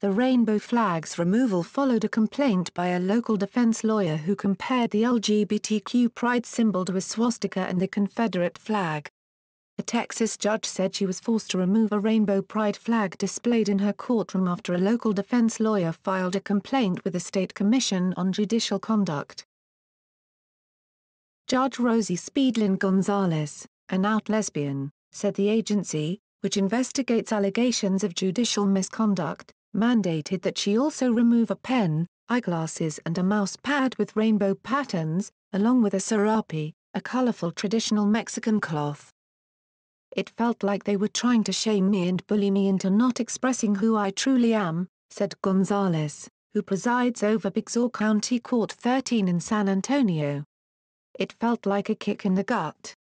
the rainbow flag's removal followed a complaint by a local defense lawyer who compared the lgbtq pride symbol to a swastika and the confederate flag. A Texas judge said she was forced to remove a rainbow pride flag displayed in her courtroom after a local defense lawyer filed a complaint with the state commission on judicial conduct. Judge Rosie Speedlin Gonzalez, an out lesbian, said the agency, which investigates allegations of judicial misconduct, mandated that she also remove a pen, eyeglasses and a mouse pad with rainbow patterns, along with a serape, a colorful traditional Mexican cloth. It felt like they were trying to shame me and bully me into not expressing who I truly am, said Gonzalez, who presides over Bexar County Court 13 in San Antonio. It felt like a kick in the gut.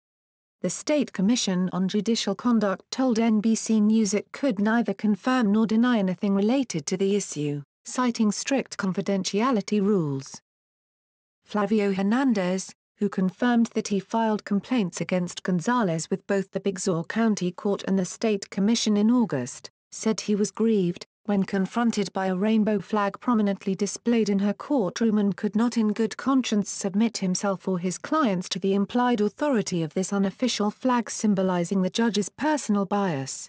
The State Commission on Judicial Conduct told NBC News it could neither confirm nor deny anything related to the issue, citing strict confidentiality rules. Flavio Hernandez, who confirmed that he filed complaints against Gonzalez with both the Bexar County Court and the State Commission in August, said he was grieved, when confronted by a rainbow flag prominently displayed in her courtroom and could not in good conscience submit himself or his clients to the implied authority of this unofficial flag symbolizing the judge's personal bias.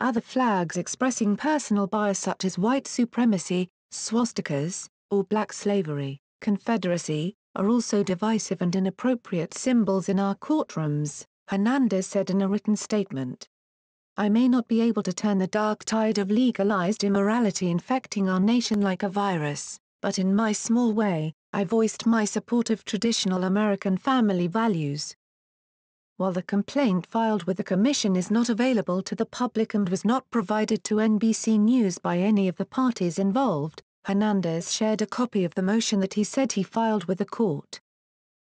Other flags expressing personal bias such as white supremacy, swastikas, or black slavery, confederacy, are also divisive and inappropriate symbols in our courtrooms, Hernandez said in a written statement. I may not be able to turn the dark tide of legalized immorality infecting our nation like a virus, but in my small way, I voiced my support of traditional American family values. While the complaint filed with the Commission is not available to the public and was not provided to NBC News by any of the parties involved, Hernandez shared a copy of the motion that he said he filed with the court.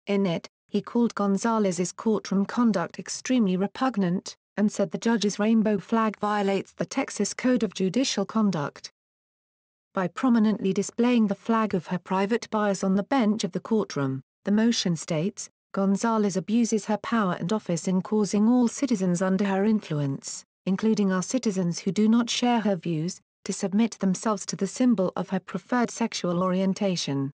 In it, he called Gonzalez's courtroom conduct extremely repugnant, and said the judge's rainbow flag violates the Texas Code of Judicial Conduct. By prominently displaying the flag of her private bias on the bench of the courtroom, the motion states, Gonzalez abuses her power and office in causing all citizens under her influence, including our citizens who do not share her views, to submit themselves to the symbol of her preferred sexual orientation.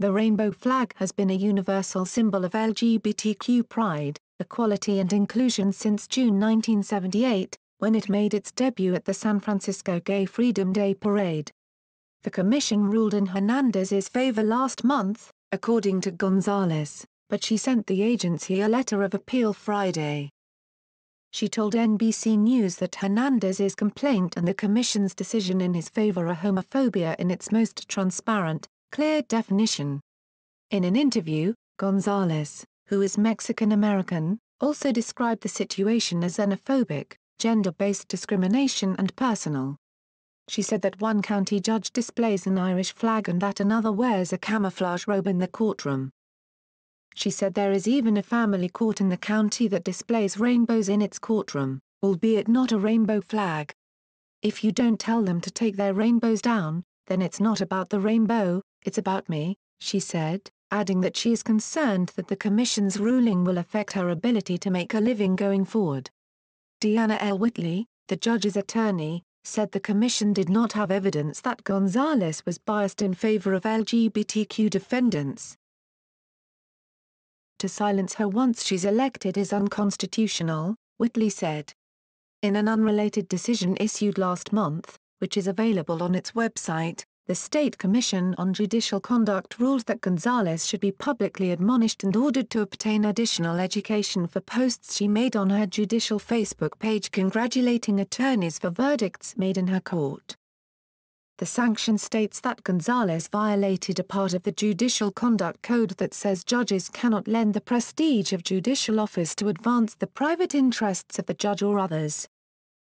The rainbow flag has been a universal symbol of LGBTQ pride, equality and inclusion since June 1978, when it made its debut at the San Francisco Gay Freedom Day Parade. The commission ruled in Hernandez's favor last month, according to Gonzalez, but she sent the agency a letter of appeal Friday. She told NBC News that Hernandez's complaint and the commission's decision in his favor are homophobia in its most transparent, clear definition. In an interview, Gonzalez, who is Mexican-American, also described the situation as xenophobic, gender-based discrimination and personal. She said that one county judge displays an Irish flag and that another wears a camouflage robe in the courtroom. She said there is even a family court in the county that displays rainbows in its courtroom, albeit not a rainbow flag. If you don't tell them to take their rainbows down, then it's not about the rainbow, it's about me, she said adding that she is concerned that the Commission's ruling will affect her ability to make a living going forward. Deanna L. Whitley, the judge's attorney, said the Commission did not have evidence that Gonzalez was biased in favor of LGBTQ defendants. To silence her once she's elected is unconstitutional, Whitley said. In an unrelated decision issued last month, which is available on its website, the State Commission on Judicial Conduct ruled that Gonzalez should be publicly admonished and ordered to obtain additional education for posts she made on her judicial Facebook page congratulating attorneys for verdicts made in her court. The sanction states that Gonzalez violated a part of the Judicial Conduct Code that says judges cannot lend the prestige of judicial office to advance the private interests of the judge or others.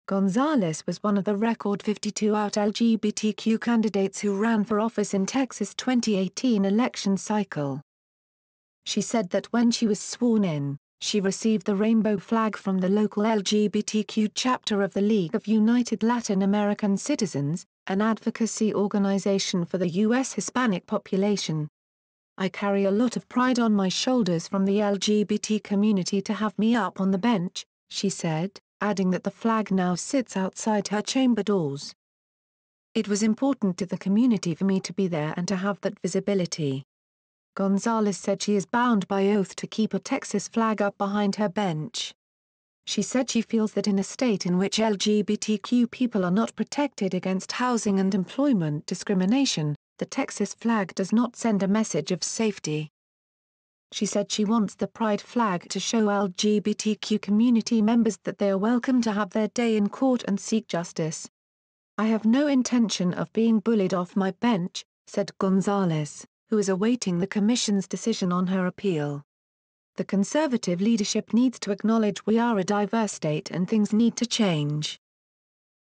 Gonzalez was one of the record 52 out LGBTQ candidates who ran for office in Texas' 2018 election cycle. She said that when she was sworn in, she received the rainbow flag from the local LGBTQ chapter of the League of United Latin American Citizens, an advocacy organization for the U.S. Hispanic population. I carry a lot of pride on my shoulders from the LGBT community to have me up on the bench, she said adding that the flag now sits outside her chamber doors. It was important to the community for me to be there and to have that visibility. Gonzalez said she is bound by oath to keep a Texas flag up behind her bench. She said she feels that in a state in which LGBTQ people are not protected against housing and employment discrimination, the Texas flag does not send a message of safety. She said she wants the pride flag to show LGBTQ community members that they are welcome to have their day in court and seek justice. I have no intention of being bullied off my bench, said Gonzalez, who is awaiting the Commission's decision on her appeal. The conservative leadership needs to acknowledge we are a diverse state and things need to change.